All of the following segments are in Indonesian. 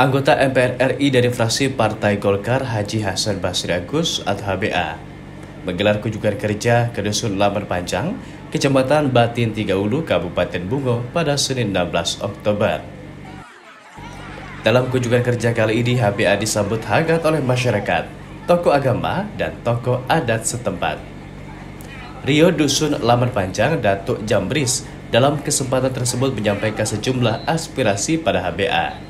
Anggota MPR RI dari fraksi Partai Golkar Haji Hasan Basri Agus atau HBA menggelar kunjungan kerja ke Dusun Lamar Panjang, Kecamatan Batin Tiga Ulu, Kabupaten Bungo pada Senin 16 Oktober. Dalam kunjungan kerja kali ini, HBA disambut hangat oleh masyarakat, tokoh agama, dan tokoh adat setempat. Rio Dusun Lamar Panjang Datuk Jambris dalam kesempatan tersebut menyampaikan sejumlah aspirasi pada HBA.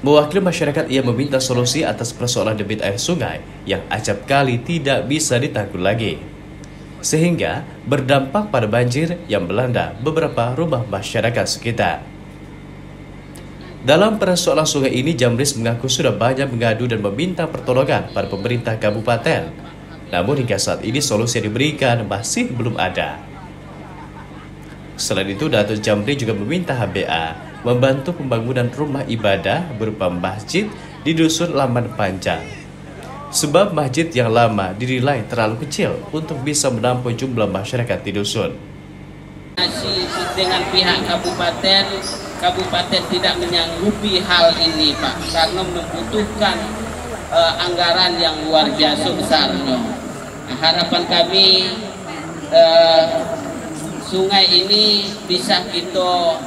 Mewakili masyarakat, ia meminta solusi atas persoalan debit air sungai yang acap kali tidak bisa ditanggul lagi. Sehingga berdampak pada banjir yang melanda beberapa rumah masyarakat sekitar. Dalam persoalan sungai ini, Jamris mengaku sudah banyak mengadu dan meminta pertolongan pada pemerintah kabupaten. Namun hingga saat ini solusi yang diberikan masih belum ada. Selain itu, Datuk Jamri juga meminta HBA membantu pembangunan rumah ibadah berupa masjid di Dusun Laman Panjang. Sebab masjid yang lama dinilai terlalu kecil untuk bisa menampung jumlah masyarakat di dusun. Dengan pihak kabupaten, kabupaten tidak menyanggupi hal ini Pak, karena membutuhkan uh, anggaran yang luar biasa besarnya. Nah, harapan kami uh, sungai ini bisa kita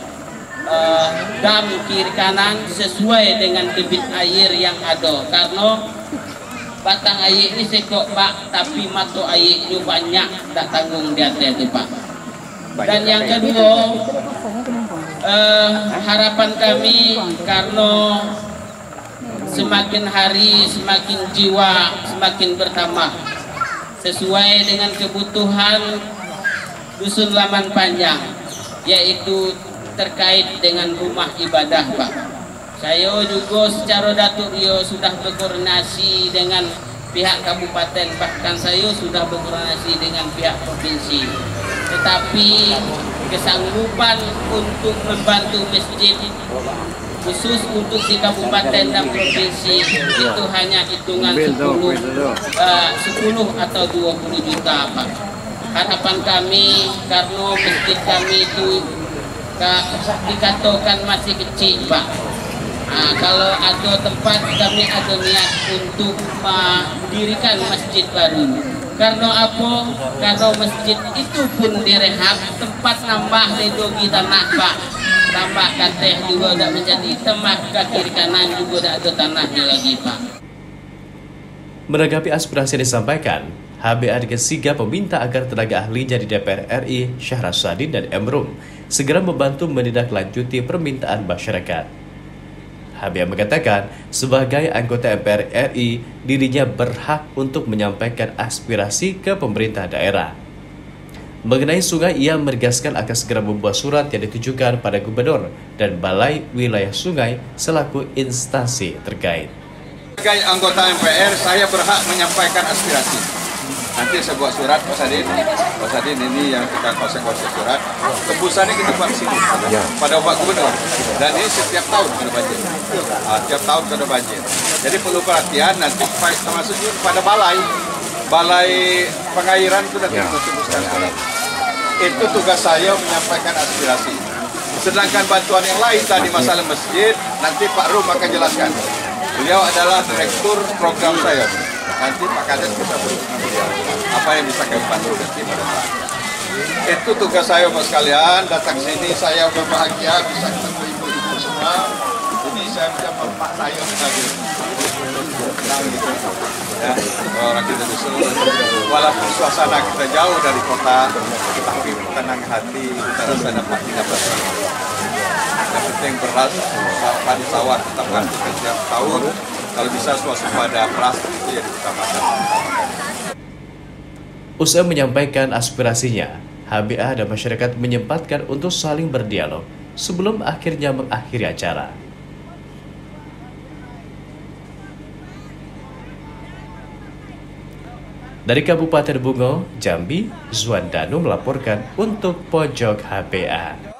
uh, dam kiri kanan sesuai dengan debit air yang ada. Karena batang air ini sekok pak tapi mata air itu banyak tak tanggung di atas itu pak. Dan yang kedua uh, harapan kami karena semakin hari semakin jiwa semakin bertambah. Sesuai dengan kebutuhan dusun laman panjang yaitu terkait dengan rumah ibadah Pak. Saya juga secara Datuk Rio sudah berkoordinasi dengan pihak kabupaten bahkan saya sudah berkoordinasi dengan pihak provinsi. Tetapi kesanggupan untuk membantu masjid khusus untuk di kabupaten dan provinsi itu hanya hitungan 10, uh, 10 atau 20 juta Pak. Harapan kami karena masjid kami itu dikatakan masih kecil Pak. Nah, kalau ada tempat kami ada niat untuk mendirikan masjid baru karena apa? karena masjid itu pun direhab tempat nambah ledogi tanah Pak. Tambah kateh juga tidak menjadi tempat ke kiri kanan juga tidak ada tanahnya lagi Pak. Menanggapi aspirasi yang disampaikan, HBA dengan sigap meminta agar tenaga ahlinya di DPR RI, Syahrasadin dan Emrum, segera membantu menindaklanjuti permintaan masyarakat. HBA mengatakan, sebagai anggota MPR RI, dirinya berhak untuk menyampaikan aspirasi ke pemerintah daerah. Mengenai sungai, ia menegaskan akan segera membuat surat yang ditujukan pada gubernur dan balai wilayah sungai selaku instansi terkait. Sebagai anggota MPR, saya berhak menyampaikan aspirasi nanti saya buat surat Pak Sadin Pak Sadin ini yang kita konsep-konsep surat. Tembusannya kita buat sini ya. pada Pak Gubernur. Dan ini setiap tahun ada banjir. Uh, setiap tahun ada banjir. Jadi perlu perhatian nanti termasuk juga pada balai. Balai pengairan itu nanti ya. tembuskan surat itu tugas saya menyampaikan aspirasi. Sedangkan bantuan yang lain tadi masalah masjid nanti Pak Rum akan jelaskan. Beliau adalah direktur program saya nanti Pak Kades bisa berbicara apa yang bisa kami bantu nanti pada itu tugas saya Pak sekalian. Datang sini saya berbahagia bisa ketemu ibu-ibu semua. Ini saya bisa Pak saya gitu. Ya orang kita di sini walaupun suasana kita jauh dari kota tapi tenang hati kita rasa dapat dapat. Yang penting beras padi sawah kita bantu setiap tahun kalau bisa swasembada plastik itu ya diutamakan. Usai menyampaikan aspirasinya, HBA dan masyarakat menyempatkan untuk saling berdialog sebelum akhirnya mengakhiri acara. Dari Kabupaten Bungo, Jambi, Zuandanu melaporkan untuk Pojok HBA.